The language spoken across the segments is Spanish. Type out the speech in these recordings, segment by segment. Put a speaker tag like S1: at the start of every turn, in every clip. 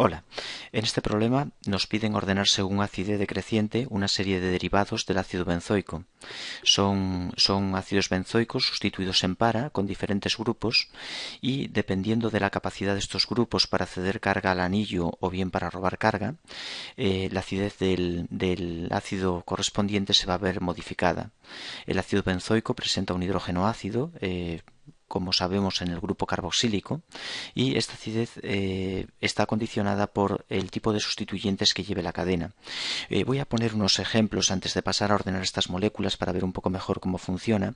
S1: Hola, en este problema nos piden ordenar según acidez decreciente una serie de derivados del ácido benzoico. Son, son ácidos benzoicos sustituidos en para con diferentes grupos y dependiendo de la capacidad de estos grupos para ceder carga al anillo o bien para robar carga, eh, la acidez del, del ácido correspondiente se va a ver modificada. El ácido benzoico presenta un hidrógeno ácido eh, como sabemos en el grupo carboxílico, y esta acidez eh, está condicionada por el tipo de sustituyentes que lleve la cadena. Eh, voy a poner unos ejemplos antes de pasar a ordenar estas moléculas para ver un poco mejor cómo funciona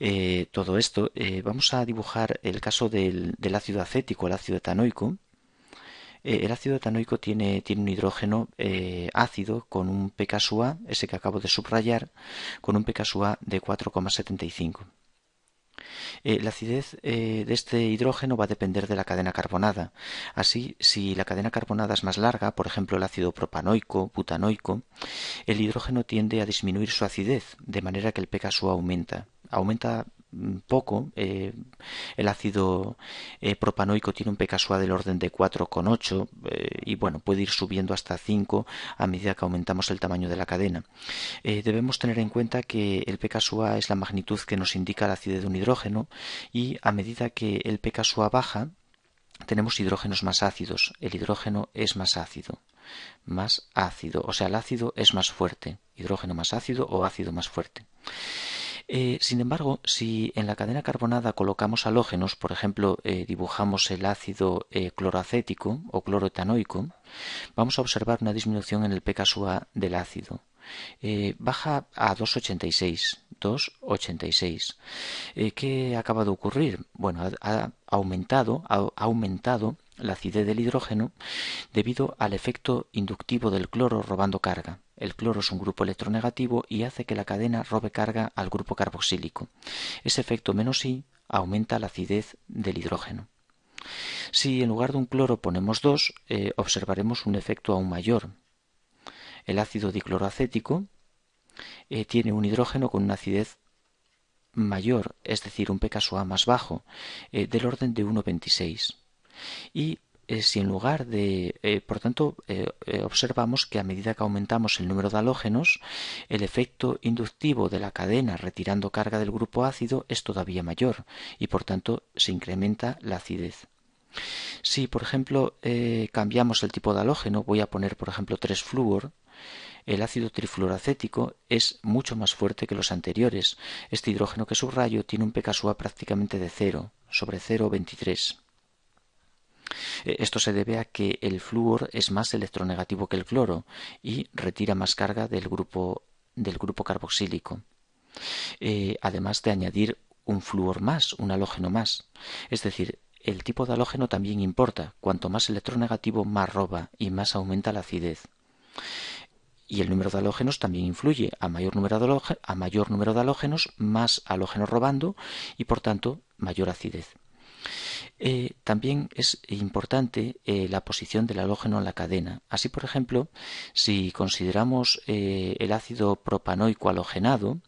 S1: eh, todo esto. vamos a dibujar el caso del, ácido acético, el ácido etanoico. el ácido etanoico tiene, tiene un hidrógeno ácido con un pKa, ese que acabo de subrayar, con un pKa de 4,75. Eh, la acidez eh, de este hidrógeno va a depender de la cadena carbonada. Así, si la cadena carbonada es más larga, por ejemplo el ácido propanoico, butanoico, el hidrógeno tiende a disminuir su acidez, de manera que el pKa aumenta. Aumenta poco. Eh, el ácido eh, propanoico tiene un pKa del orden de 4,8 eh, y bueno, puede ir subiendo hasta 5 a medida que aumentamos el tamaño de la cadena. debemos tener en cuenta que el pKa es la magnitud que nos indica la acidez de un hidrógeno y a medida que el pKa baja, tenemos hidrógenos más ácidos. El hidrógeno es más ácido más ácido, o sea, el ácido es más fuerte, hidrógeno más ácido o ácido más fuerte. Eh, sin embargo, si en la cadena carbonada colocamos halógenos, por ejemplo, eh, dibujamos el ácido eh, cloroacético o cloroetanoico, vamos a observar una disminución en el pKa del ácido. baja a 2,86. 2,86. ¿Qué acaba de ocurrir? Bueno, ha, aumentado, ha aumentado la acidez del hidrógeno debido al efecto inductivo del cloro robando carga. El cloro es un grupo electronegativo y hace que la cadena robe carga al grupo carboxílico. Ese efecto menos I aumenta la acidez del hidrógeno. Si en lugar de un cloro ponemos dos, eh, observaremos un efecto aún mayor. El ácido dicloroacético eh, tiene un hidrógeno con una acidez mayor, es decir, un pKa más bajo, eh, del orden de 1,26. Y eh, si en lugar de, eh, por tanto, eh, observamos que a medida que aumentamos el número de halógenos, el efecto inductivo de la cadena retirando carga del grupo ácido es todavía mayor y por tanto se incrementa la acidez. Si, por ejemplo, cambiamos el tipo de halógeno, voy a poner, por ejemplo, 3-fluor, el ácido trifluoracético es mucho más fuerte que los anteriores. Este hidrógeno que subrayo tiene un pKa prácticamente de 0, sobre 0,23. Eh, esto se debe a que el flúor es más electronegativo que el cloro y retira más carga del grupo, del grupo carboxílico. Eh, además de añadir un flúor más, un halógeno más. Es decir, el tipo de halógeno también importa. Cuanto más electronegativo, más roba y más aumenta la acidez. Y el número de halógenos también influye. A mayor número de, a mayor número de halógenos, más halógenos robando y por tanto mayor acidez. Eh, también es importante eh, la posición del halógeno en la cadena. Así, por ejemplo, si consideramos eh, el ácido propanoico halogenado,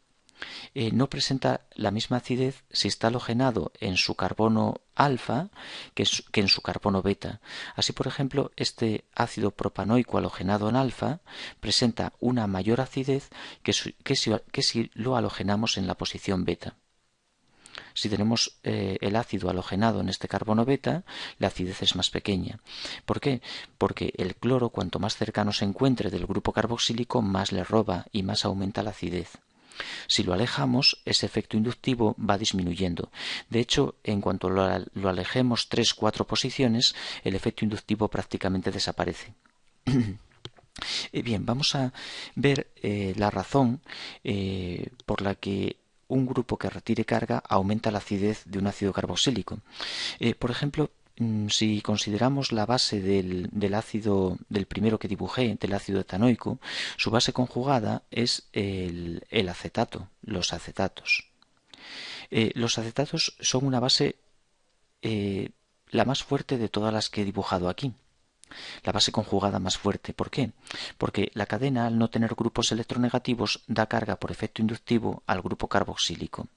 S1: no presenta la misma acidez si está halogenado en su carbono alfa que, en su carbono beta. Así, por ejemplo, este ácido propanoico halogenado en alfa presenta una mayor acidez que si lo halogenamos en la posición beta. Si tenemos eh, el ácido halogenado en este carbono beta, la acidez es más pequeña. ¿Por qué? Porque el cloro, cuanto más cercano se encuentre del grupo carboxílico, más le roba y más aumenta la acidez. Si lo alejamos, ese efecto inductivo va disminuyendo. De hecho, en cuanto lo, alejemos tres, cuatro posiciones, el efecto inductivo prácticamente desaparece. Eh, bien, vamos a ver eh, la razón por la que un grupo que retire carga aumenta la acidez de un ácido carboxílico. Eh, por ejemplo, mm, si consideramos la base del, ácido del primero que dibujé, del ácido etanoico, su base conjugada es el, acetato, los acetatos. Eh, los acetatos son una base eh, la más fuerte de todas las que he dibujado aquí la base conjugada más fuerte. ¿Por qué? Porque la cadena, al no tener grupos electronegativos, da carga por efecto inductivo al grupo carboxílico.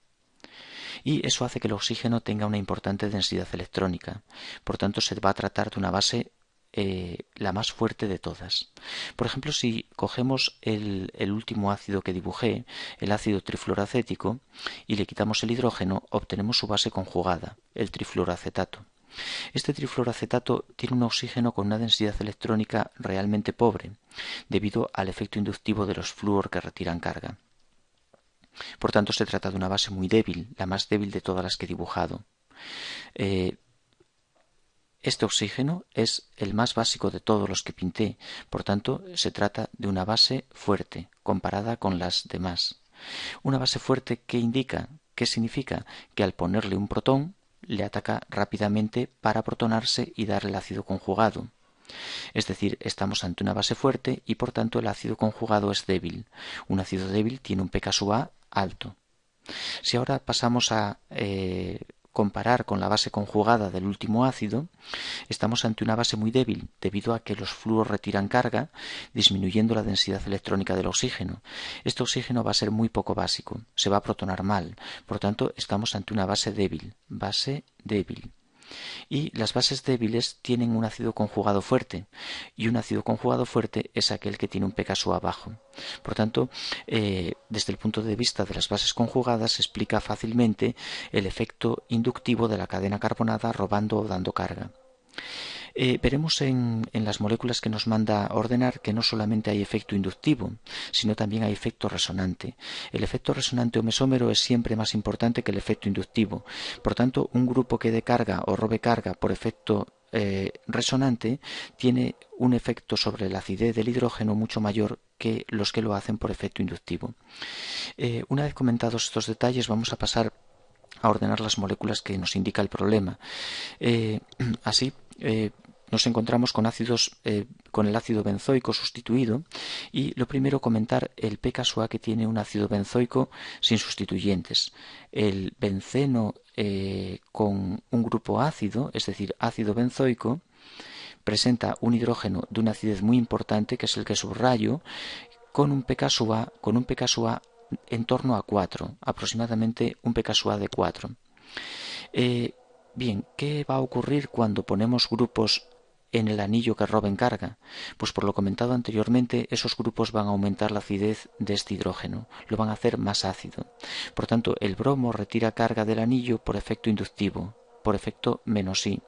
S1: Y eso hace que el oxígeno tenga una importante densidad electrónica. Por tanto, se va a tratar de una base eh, la más fuerte de todas. Por ejemplo, si cogemos el, el, último ácido que dibujé, el ácido trifluoracético, y le quitamos el hidrógeno, obtenemos su base conjugada, el trifluoroacetato. Este trifluoroacetato tiene un oxígeno con una densidad electrónica realmente pobre, debido al efecto inductivo de los flúor que retiran carga. Por tanto, se trata de una base muy débil, la más débil de todas las que he dibujado. Eh, este oxígeno es el más básico de todos los que pinté, por tanto, se trata de una base fuerte comparada con las demás. Una base fuerte que indica, ¿qué significa? Que al ponerle un protón, le ataca rápidamente para protonarse y dar el ácido conjugado. Es decir, estamos ante una base fuerte y por tanto el ácido conjugado es débil. Un ácido débil tiene un pK A alto. Si ahora pasamos a eh, comparar con la base conjugada del último ácido, estamos ante una base muy débil debido a que los flúor retiran carga, disminuyendo la densidad electrónica del oxígeno. Este oxígeno va a ser muy poco básico, se va a protonar mal, por tanto estamos ante una base débil, base débil y las bases débiles tienen un ácido conjugado fuerte y un ácido conjugado fuerte es aquel que tiene un pKa bajo. Por tanto, eh, desde el punto de vista de las bases conjugadas se explica fácilmente el efecto inductivo de la cadena carbonada robando o dando carga. Eh, veremos en, las moléculas que nos manda ordenar que no solamente hay efecto inductivo, sino también hay efecto resonante. El efecto resonante o mesómero es siempre más importante que el efecto inductivo. Por tanto, un grupo que dé carga o robe carga por efecto eh, resonante tiene un efecto sobre la acidez del hidrógeno mucho mayor que los que lo hacen por efecto inductivo. Eh, una vez comentados estos detalles, vamos a pasar a ordenar las moléculas que nos indica el problema. así, nos encontramos con ácidos eh, con el ácido benzoico sustituido y lo primero comentar el pKa que tiene un ácido benzoico sin sustituyentes. El benceno eh, con un grupo ácido, es decir, ácido benzoico, presenta un hidrógeno de una acidez muy importante que es el que subrayo con un pKa con un pKa en torno a 4, aproximadamente un pKa de 4. Eh, bien, ¿qué va a ocurrir cuando ponemos grupos en el anillo que roben carga? Pues por lo comentado anteriormente, esos grupos van a aumentar la acidez de este hidrógeno, lo van a hacer más ácido. Por tanto, el bromo retira carga del anillo por efecto inductivo, por efecto menos I.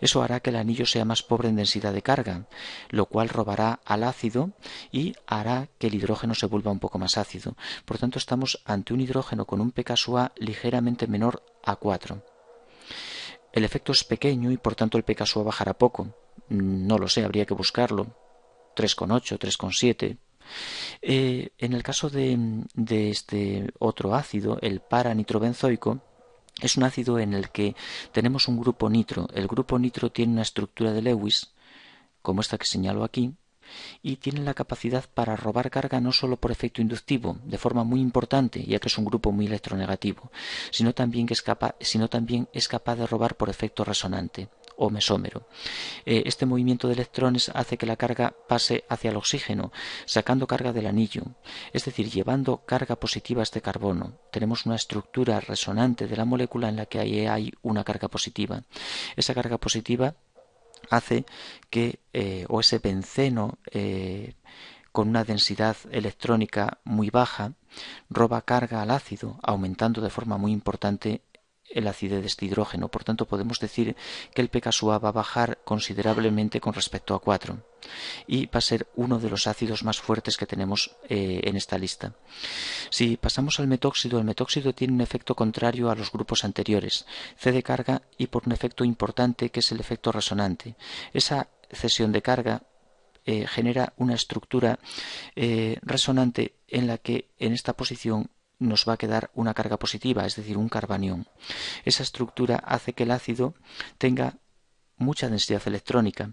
S1: Eso hará que el anillo sea más pobre en densidad de carga, lo cual robará al ácido y hará que el hidrógeno se vuelva un poco más ácido. Por tanto, estamos ante un hidrógeno con un pKa ligeramente menor a 4. El efecto es pequeño y por tanto el pKa bajará poco. No lo sé, habría que buscarlo. 3,8, 3,7. Eh, en el caso de, de, este otro ácido, el paranitrobenzoico, es un ácido en el que tenemos un grupo nitro. El grupo nitro tiene una estructura de Lewis, como esta que señalo aquí, y tienen la capacidad para robar carga no solo por efecto inductivo, de forma muy importante, ya que es un grupo muy electronegativo, sino también, que es, capaz, sino también es capaz de robar por efecto resonante o mesómero. Eh, este movimiento de electrones hace que la carga pase hacia el oxígeno, sacando carga del anillo, es decir, llevando carga positiva a este carbono. Tenemos una estructura resonante de la molécula en la que hay una carga positiva. Esa carga positiva hace que, eh, ese benceno eh, con una densidad electrónica muy baja, roba carga al ácido, aumentando de forma muy importante el acidez de este hidrógeno. Por tanto, podemos decir que el pKa va a bajar considerablemente con respecto a 4 y va a ser uno de los ácidos más fuertes que tenemos eh, en esta lista. Si pasamos al metóxido, el metóxido tiene un efecto contrario a los grupos anteriores, cede carga y por un efecto importante que es el efecto resonante. Esa cesión de carga eh, genera una estructura eh, resonante en la que en esta posición nos va a quedar una carga positiva, es decir, un carbanión. Esa estructura hace que el ácido tenga mucha densidad electrónica,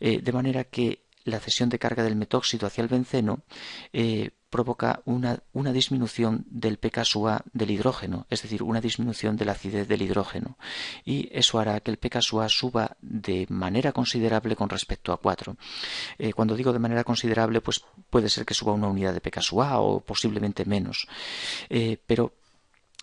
S1: eh, de manera que la cesión de carga del metóxido hacia el benceno eh, provoca una, disminución del pKa del hidrógeno, es decir, una disminución de la acidez del hidrógeno. Y eso hará que el pKa suba de manera considerable con respecto a 4. Eh, cuando digo de manera considerable, pues puede ser que suba una unidad de pKa o posiblemente menos. pero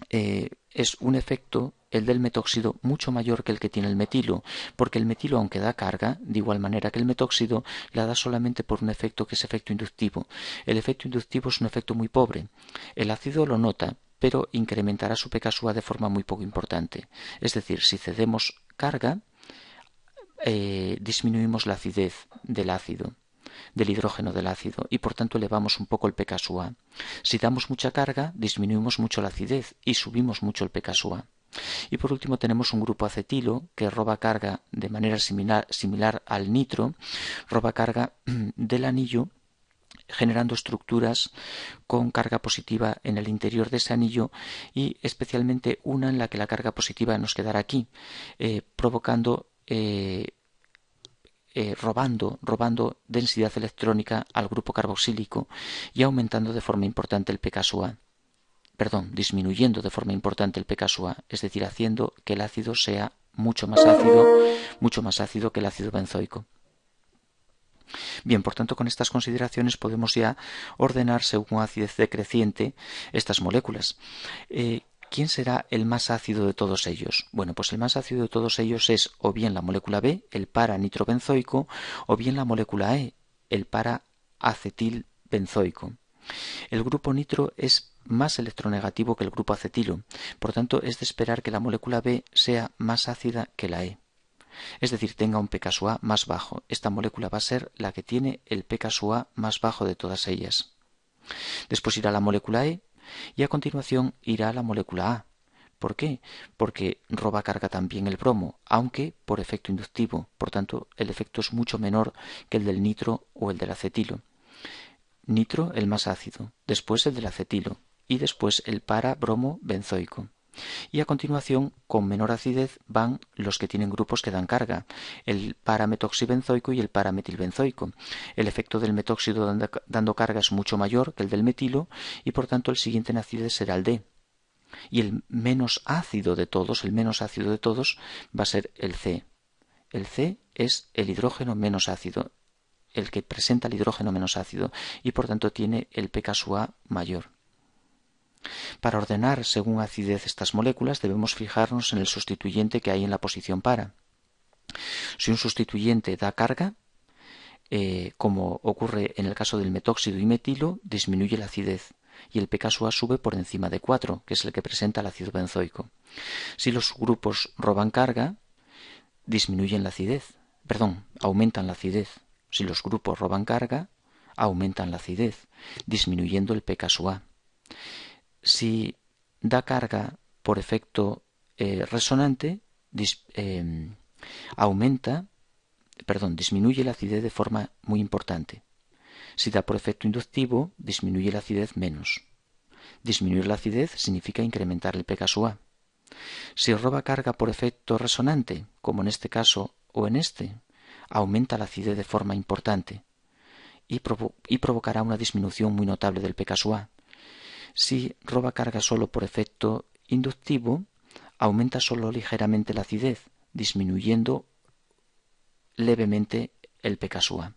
S1: es un efecto el del metóxido mucho mayor que el que tiene el metilo, porque el metilo, aunque da carga, de igual manera que el metóxido, la da solamente por un efecto que es efecto inductivo. El efecto inductivo es un efecto muy pobre. El ácido lo nota, pero incrementará su pKa de forma muy poco importante. Es decir, si cedemos carga, eh, disminuimos la acidez del ácido del hidrógeno del ácido y por tanto elevamos un poco el pKa. Si damos mucha carga, disminuimos mucho la acidez y subimos mucho el pKa. Y por último tenemos un grupo acetilo que roba carga de manera similar, similar al nitro, roba carga del anillo generando estructuras con carga positiva en el interior de ese anillo y especialmente una en la que la carga positiva nos quedará aquí, eh, provocando eh, eh, robando, robando densidad electrónica al grupo carboxílico y aumentando de forma importante el pKa. Perdón, disminuyendo de forma importante el pKa, es decir, haciendo que el ácido sea mucho más ácido, mucho más ácido que el ácido benzoico. Bien, por tanto, con estas consideraciones podemos ya ordenar según acidez decreciente estas moléculas. Eh, ¿Quién será el más ácido de todos ellos? Bueno, pues el más ácido de todos ellos es o bien la molécula B, el para-nitrobenzoico, o bien la molécula E, el para-acetilbenzoico. El grupo nitro es más electronegativo que el grupo acetilo, por tanto es de esperar que la molécula B sea más ácida que la E es decir, tenga un pKa más bajo. Esta molécula va a ser la que tiene el pKa más bajo de todas ellas. Después irá la molécula E y a continuación irá la molécula A. ¿Por qué? Porque roba carga también el bromo, aunque por efecto inductivo, por tanto el efecto es mucho menor que el del nitro o el del acetilo. Nitro el más ácido, después el del acetilo y después el para bromo benzoico. Y a continuación, con menor acidez, van los que tienen grupos que dan carga, el parametoxibenzoico y el parametilbenzoico. El efecto del metóxido dando carga es mucho mayor que el del metilo y por tanto el siguiente en acidez será el D. Y el menos ácido de todos, el menos ácido de todos, va a ser el C. El C es el hidrógeno menos ácido, el que presenta el hidrógeno menos ácido y por tanto tiene el pKa mayor. Para ordenar según acidez estas moléculas debemos fijarnos en el sustituyente que hay en la posición para. Si un sustituyente da carga, eh, como ocurre en el caso del metóxido y metilo, disminuye la acidez y el pKa sube por encima de 4, que es el que presenta el ácido benzoico. Si los grupos roban carga, disminuyen la acidez, perdón, aumentan la acidez. Si los grupos roban carga, aumentan la acidez, disminuyendo el pKa si da carga por efecto eh, resonante, em, aumenta, perdón, disminuye la acidez de forma muy importante. Si da por efecto inductivo, disminuye la acidez menos. Disminuir la acidez significa incrementar el pKa. Si roba carga por efecto resonante, como en este caso o en este, aumenta la acidez de forma importante y, y provocará una disminución muy notable del pKa. Si roba carga solo por efecto inductivo, aumenta solo ligeramente la acidez, disminuyendo levemente el pKa.